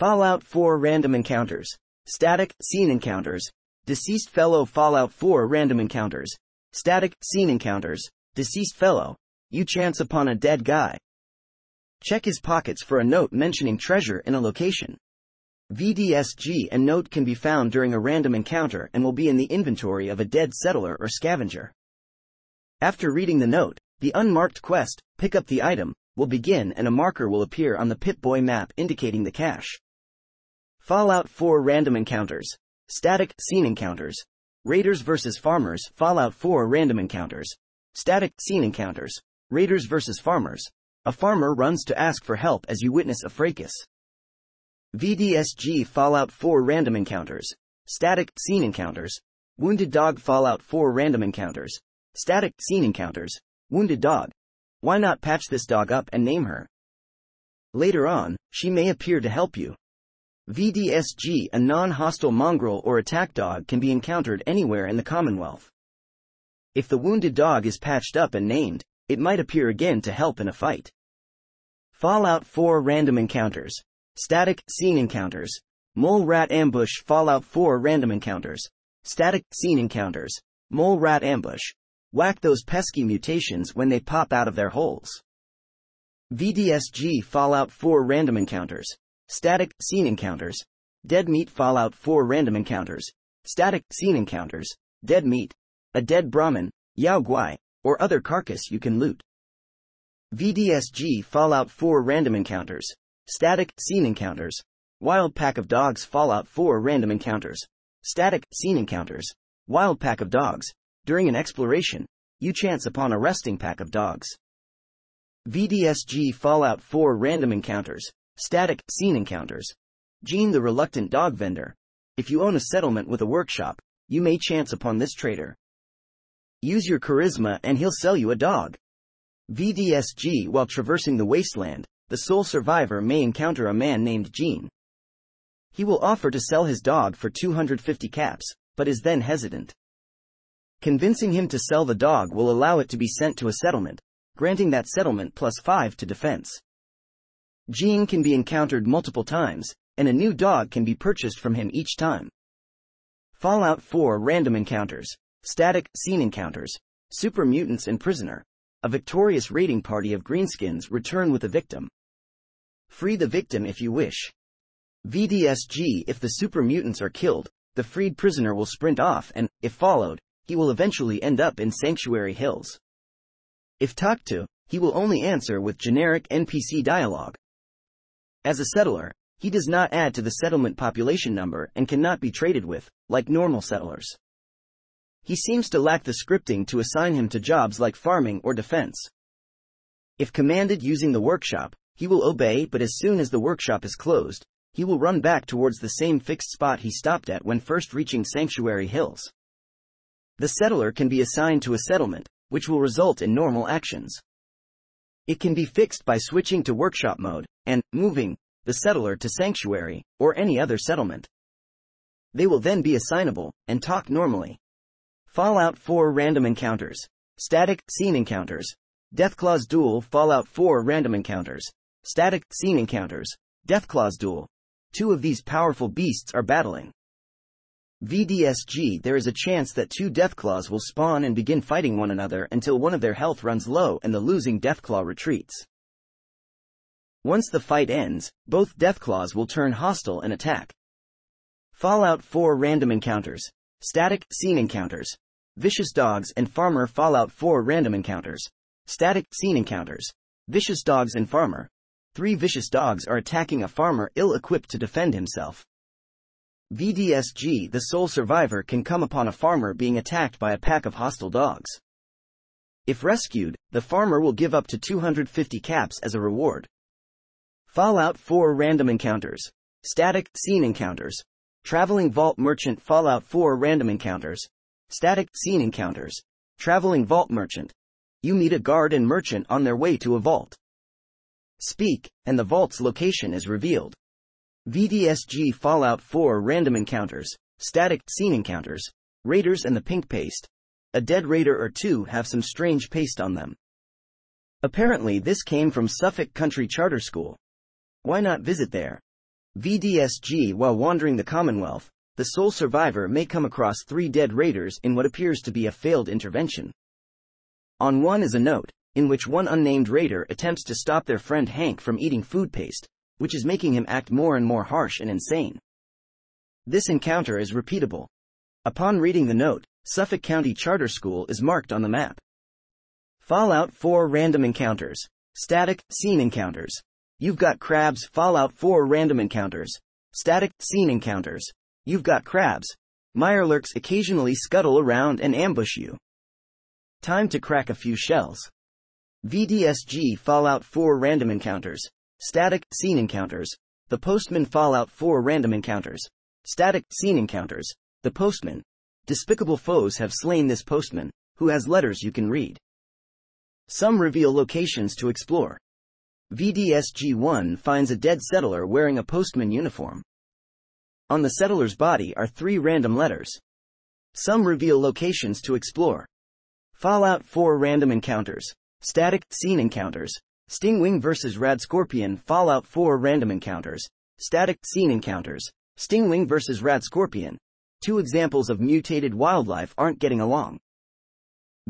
Fallout 4 Random Encounters. Static, Scene Encounters. Deceased Fellow Fallout 4 Random Encounters. Static, Scene Encounters. Deceased Fellow. You chance upon a dead guy. Check his pockets for a note mentioning treasure in a location. VDSG and note can be found during a random encounter and will be in the inventory of a dead settler or scavenger. After reading the note, the unmarked quest, pick up the item, will begin and a marker will appear on the Pip-Boy map indicating the cache. Fallout 4 Random Encounters. Static, Scene Encounters. Raiders vs. Farmers, Fallout 4 Random Encounters. Static, Scene Encounters. Raiders vs. Farmers. A farmer runs to ask for help as you witness a fracas. VDSG Fallout 4 Random Encounters. Static, Scene Encounters. Wounded Dog Fallout 4 Random Encounters. Static, Scene Encounters. Wounded Dog. Why not patch this dog up and name her? Later on, she may appear to help you. VDSG, a non-hostile mongrel or attack dog can be encountered anywhere in the Commonwealth. If the wounded dog is patched up and named, it might appear again to help in a fight. Fallout 4 Random Encounters. Static, Scene Encounters. Mole Rat Ambush Fallout 4 Random Encounters. Static, Scene Encounters. Mole Rat Ambush. Whack those pesky mutations when they pop out of their holes. VDSG Fallout 4 Random Encounters. Static, Scene Encounters. Dead Meat Fallout 4 Random Encounters. Static, Scene Encounters. Dead Meat. A dead Brahmin, Yao Guai, or other carcass you can loot. VDSG Fallout 4 Random Encounters. Static, Scene Encounters. Wild Pack of Dogs Fallout 4 Random Encounters. Static, Scene Encounters. Wild Pack of Dogs. During an exploration, you chance upon a resting pack of dogs. VDSG Fallout 4 Random Encounters. Static, Scene Encounters. Gene the Reluctant Dog Vendor. If you own a settlement with a workshop, you may chance upon this trader. Use your charisma and he'll sell you a dog. VDSG While traversing the wasteland, the sole survivor may encounter a man named Gene. He will offer to sell his dog for 250 caps, but is then hesitant. Convincing him to sell the dog will allow it to be sent to a settlement, granting that settlement plus 5 to defense. Gene can be encountered multiple times, and a new dog can be purchased from him each time. Fallout 4 Random Encounters, Static, Scene Encounters, Super Mutants and Prisoner. A victorious raiding party of greenskins return with a victim. Free the victim if you wish. VDSG If the super mutants are killed, the freed prisoner will sprint off and, if followed, he will eventually end up in Sanctuary Hills. If talked to, he will only answer with generic NPC dialogue. As a settler, he does not add to the settlement population number and cannot be traded with, like normal settlers. He seems to lack the scripting to assign him to jobs like farming or defense. If commanded using the workshop, he will obey but as soon as the workshop is closed, he will run back towards the same fixed spot he stopped at when first reaching Sanctuary Hills. The settler can be assigned to a settlement, which will result in normal actions. It can be fixed by switching to workshop mode, and moving the settler to sanctuary, or any other settlement. They will then be assignable, and talk normally. Fallout 4 Random Encounters. Static, Scene Encounters. Deathclaws Duel Fallout 4 Random Encounters. Static, Scene Encounters. Deathclaws Duel. Two of these powerful beasts are battling. VDSG There is a chance that two Deathclaws will spawn and begin fighting one another until one of their health runs low and the losing Deathclaw retreats. Once the fight ends, both Deathclaws will turn hostile and attack. Fallout 4 Random Encounters. Static, Scene Encounters. Vicious Dogs and Farmer Fallout 4 Random Encounters. Static, Scene Encounters. Vicious Dogs and Farmer. Three vicious dogs are attacking a farmer ill-equipped to defend himself. VDSG The sole survivor can come upon a farmer being attacked by a pack of hostile dogs. If rescued, the farmer will give up to 250 caps as a reward. Fallout 4 Random Encounters. Static, Scene Encounters. Traveling Vault Merchant Fallout 4 Random Encounters. Static, Scene Encounters. Traveling Vault Merchant. You meet a guard and merchant on their way to a vault. Speak, and the vault's location is revealed. VDSG Fallout 4 Random Encounters, Static Scene Encounters, Raiders and the Pink Paste. A dead raider or two have some strange paste on them. Apparently this came from Suffolk County Charter School. Why not visit there? VDSG While wandering the Commonwealth, the sole survivor may come across three dead raiders in what appears to be a failed intervention. On one is a note, in which one unnamed raider attempts to stop their friend Hank from eating food paste, which is making him act more and more harsh and insane. This encounter is repeatable. Upon reading the note, Suffolk County Charter School is marked on the map. Fallout 4 Random Encounters. Static, Scene Encounters. You've got crabs, Fallout 4 Random Encounters. Static, Scene Encounters. You've got crabs. Mirelurks occasionally scuttle around and ambush you. Time to crack a few shells. VDSG Fallout 4 Random Encounters. Static, Scene Encounters. The Postman Fallout 4 Random Encounters. Static, Scene Encounters. The Postman. Despicable foes have slain this postman, who has letters you can read. Some reveal locations to explore. VDSG-1 finds a dead settler wearing a postman uniform. On the settler's body are three random letters. Some reveal locations to explore. Fallout 4 Random Encounters. Static, Scene Encounters. Stingwing vs. Rad Scorpion Fallout 4 Random Encounters. Static, Scene Encounters. Stingwing vs. Rad Scorpion. Two examples of mutated wildlife aren't getting along.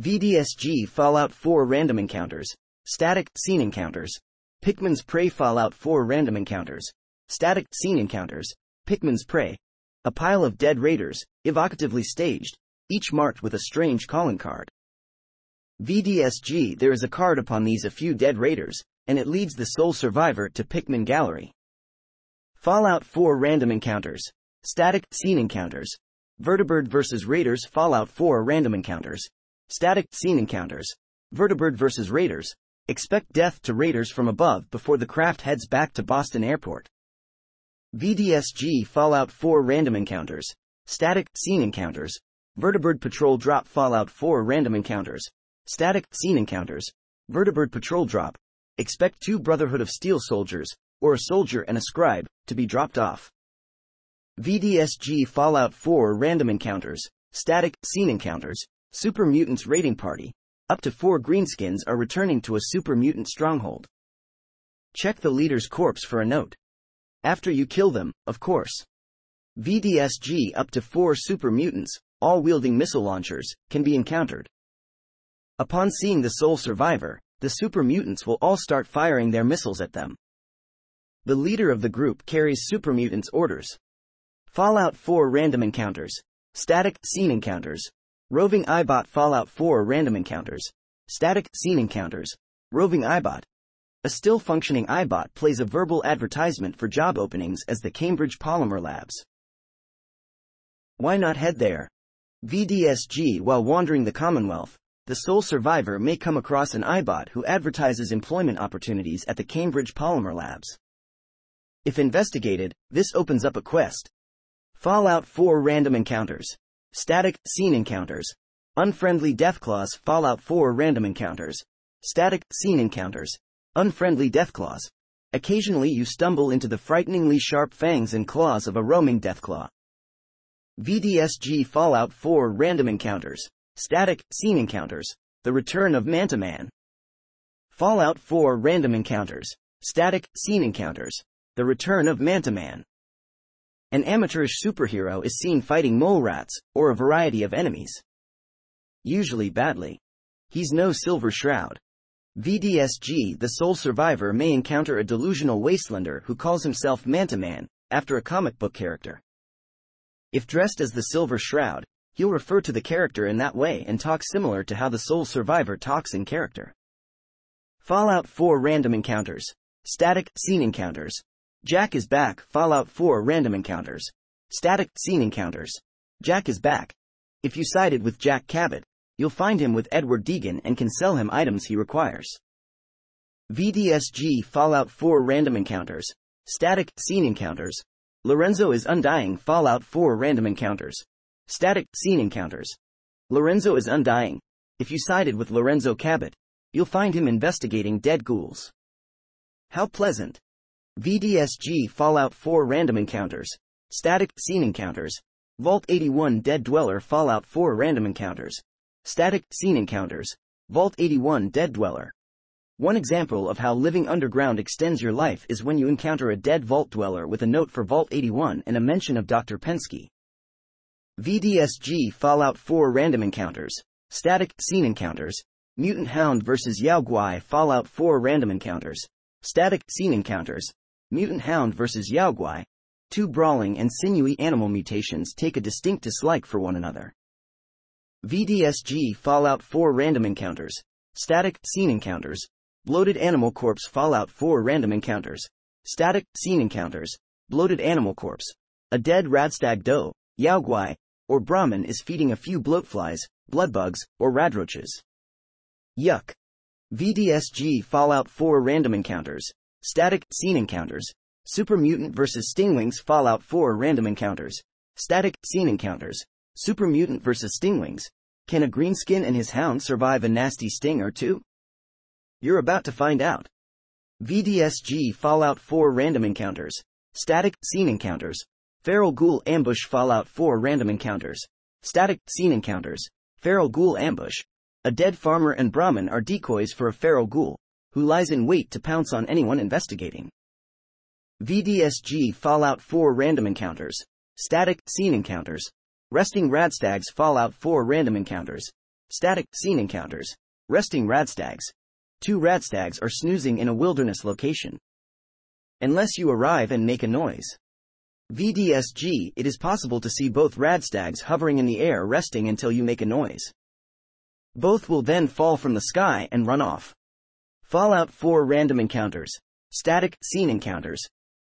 VDSG Fallout 4 Random Encounters. Static, Scene Encounters. Pickman's Prey Fallout 4 Random Encounters. Static, Scene Encounters. Pickman's Prey. A pile of dead raiders, evocatively staged, each marked with a strange calling card. VDSG There is a card upon these a few dead raiders, and it leads the sole survivor to Pickman Gallery. Fallout 4 Random Encounters. Static, Scene Encounters. Vertibird vs. Raiders Fallout 4 Random Encounters. Static scene encounters. Vertibird vs. Raiders. Expect death to Raiders from above before the craft heads back to Boston Airport. VDSG Fallout 4 Random Encounters. Static scene encounters. Vertibird Patrol Drop Fallout 4 Random Encounters. Static scene encounters. Vertibird Patrol Drop. Expect two Brotherhood of Steel soldiers, or a soldier and a scribe, to be dropped off. VDSG Fallout 4 Random Encounters. Static scene encounters. Super Mutants Raiding Party. Up to four Greenskins are returning to a Super Mutant stronghold. Check the leader's corpse for a note. After you kill them, of course. VDSG up to four Super Mutants, all wielding missile launchers, can be encountered. Upon seeing the sole survivor, the Super Mutants will all start firing their missiles at them. The leader of the group carries Super Mutants orders. Fallout 4 Random Encounters. Static Scene Encounters. Roving iBot Fallout 4 Random Encounters. Static Scene Encounters. Roving iBot. A still functioning iBot plays a verbal advertisement for job openings as the Cambridge Polymer Labs. Why not head there? VDSG While wandering the Commonwealth, the sole survivor may come across an iBot who advertises employment opportunities at the Cambridge Polymer Labs. If investigated, this opens up a quest. Fallout 4 Random Encounters. Static, scene encounters. Unfriendly Deathclaws Fallout 4 random encounters. Static, scene encounters. Unfriendly Deathclaws. Occasionally you stumble into the frighteningly sharp fangs and claws of a roaming Deathclaw. VDSG Fallout 4 random encounters. Static, scene encounters. The return of Manta Man. Fallout 4 random encounters. Static, scene encounters. The return of Manta Man. An amateurish superhero is seen fighting mole rats, or a variety of enemies. Usually badly. He's no Silver Shroud. VDSG The sole survivor may encounter a delusional wastelander who calls himself Manta Man, after a comic book character. If dressed as the Silver Shroud, he'll refer to the character in that way and talk similar to how the sole survivor talks in character. Fallout 4 Random Encounters. Static, scene encounters. Jack is back, Fallout 4 random encounters. Static, scene encounters. Jack is back. If you sided with Jack Cabot, you'll find him with Edward Deegan and can sell him items he requires. VDSG Fallout 4 random encounters. Static, scene encounters. Lorenzo is undying, Fallout 4 random encounters. Static, scene encounters. Lorenzo is undying. If you sided with Lorenzo Cabot, you'll find him investigating dead ghouls. How pleasant. VDSG Fallout 4 Random Encounters. Static Scene Encounters. Vault 81 Dead Dweller Fallout 4 Random Encounters. Static Scene Encounters. Vault 81 Dead Dweller. One example of how living underground extends your life is when you encounter a dead vault dweller with a note for Vault 81 and a mention of Dr. Pensky. VDSG Fallout 4 Random Encounters, Static Scene Encounters, Mutant Hound vs. Yao Guai Fallout 4 Random Encounters, Static Scene Encounters, Mutant Hound vs. Yao Guai. Two brawling and sinewy animal mutations take a distinct dislike for one another. VDSG Fallout 4 Random Encounters, Static Scene Encounters, Bloated Animal Corpse Fallout 4 Random Encounters, Static Scene Encounters, Bloated Animal Corpse. A dead radstag doe, Yao Guai, or Brahmin is feeding a few bloatflies, bloodbugs, or radroaches. Yuck. VDSG Fallout 4 Random Encounters, Static Scene Encounters, Super Mutant vs. Stingwings Fallout 4 Random Encounters, Static Scene Encounters, Super Mutant vs. Stingwings. Can a greenskin and his hound survive a nasty sting or two? You're about to find out. VDSG Fallout 4 Random Encounters, Static Scene Encounters, Feral Ghoul Ambush Fallout 4 Random Encounters, Static Scene Encounters, Feral Ghoul Ambush. A dead farmer and Brahmin are decoys for a feral ghoul, who lies in wait to pounce on anyone investigating. VDSG Fallout 4 Random Encounters, Static Scene Encounters, Resting Radstags Fallout 4 Random Encounters, Static Scene Encounters, Resting Radstags. Two radstags are snoozing in a wilderness location. Unless you arrive and make a noise. VDSG, it is possible to see both radstags hovering in the air resting until you make a noise. Both will then fall from the sky and run off. Fallout 4 Random Encounters, Static Scene Encounters,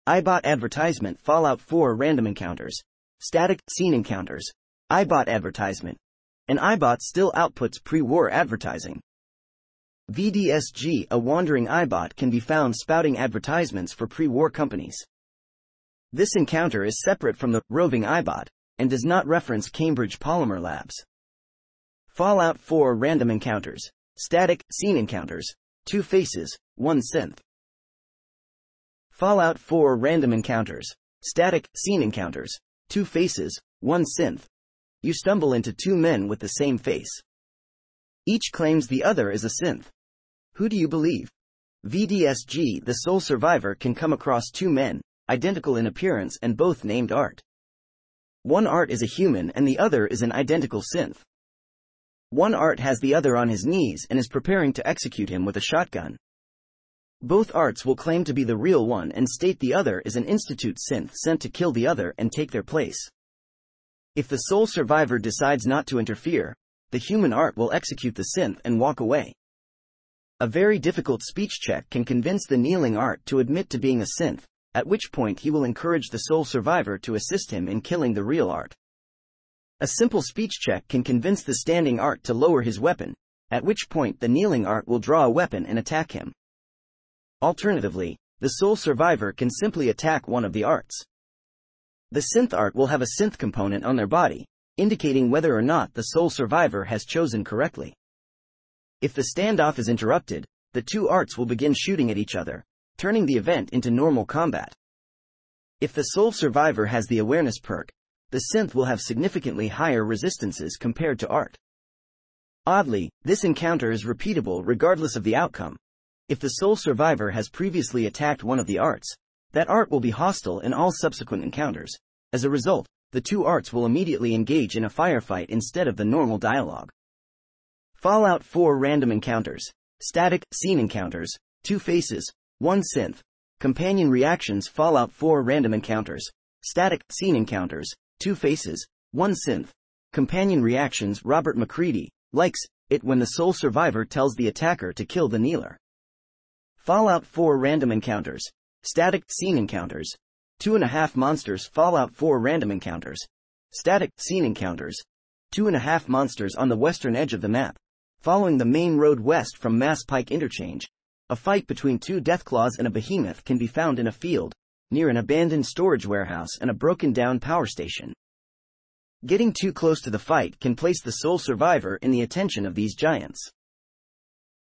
iBot Advertisement Fallout 4 Random Encounters, Static Scene Encounters, iBot Advertisement. An iBot still outputs pre-war advertising. VDSG, a wandering iBot can be found spouting advertisements for pre-war companies. This encounter is separate from the roving iBot and does not reference Cambridge Polymer Labs. Fallout 4 Random Encounters, Static Scene Encounters, Two Faces, One Synth. Fallout 4 Random Encounters, Static Scene Encounters, Two Faces, One Synth. You stumble into two men with the same face. Each claims the other is a synth. Who do you believe? VDSG, the sole survivor, can come across two men, identical in appearance and both named Art. One Art is a human and the other is an identical synth. One Art has the other on his knees and is preparing to execute him with a shotgun. Both Arts will claim to be the real one and state the other is an Institute synth sent to kill the other and take their place. If the sole survivor decides not to interfere, the human Art will execute the synth and walk away. A very difficult speech check can convince the kneeling Art to admit to being a synth, at which point he will encourage the sole survivor to assist him in killing the real Art. A simple speech check can convince the standing Art to lower his weapon, at which point the kneeling Art will draw a weapon and attack him. Alternatively, the sole survivor can simply attack one of the Arts. The synth Art will have a synth component on their body, indicating whether or not the sole survivor has chosen correctly. If the standoff is interrupted, the two Arts will begin shooting at each other, turning the event into normal combat. If the sole survivor has the awareness perk, the synth will have significantly higher resistances compared to art. Oddly, this encounter is repeatable regardless of the outcome. If the sole survivor has previously attacked one of the arts, that art will be hostile in all subsequent encounters. As a result, the two arts will immediately engage in a firefight instead of the normal dialogue. Fallout 4 Random Encounters, Static Scene Encounters, Two Faces, One Synth, Companion Reactions Fallout 4 Random Encounters, Static Scene Encounters, Two Faces, One Synth. Companion reactions Robert MacCready likes it when the sole survivor tells the attacker to kill the kneeler. Fallout 4 Random Encounters. Static Scene Encounters. Two and a half monsters Fallout 4 Random Encounters. Static Scene Encounters. Two and a half monsters on the western edge of the map. Following the main road west from Mass Pike Interchange. A fight between two Deathclaws and a behemoth can be found in a field, near an abandoned storage warehouse and a broken down power station. Getting too close to the fight can place the sole survivor in the attention of these giants.